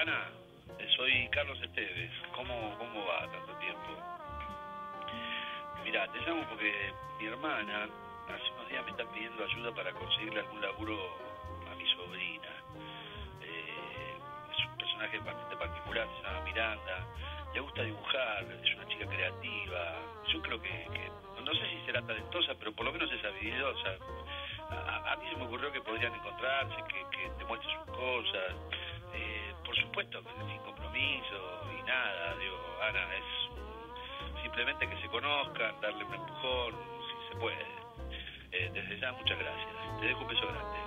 Ana, eh, soy Carlos Esteves. ¿Cómo, cómo va tanto tiempo? Mira, te llamo porque mi hermana hace unos días me está pidiendo ayuda para conseguirle algún laburo a mi sobrina. Eh, es un personaje bastante particular, se llama Miranda. Le gusta dibujar, es una chica creativa. Yo creo que, no sé si será talentosa, pero por lo menos es habilidosa. A, a mí se me ocurrió que podrían encontrarse, que, que te muestre sus cosas sin compromiso y nada. Digo, Ana, es simplemente que se conozcan, darle un empujón, si se puede. Eh, desde ya, muchas gracias. Te dejo un beso grande.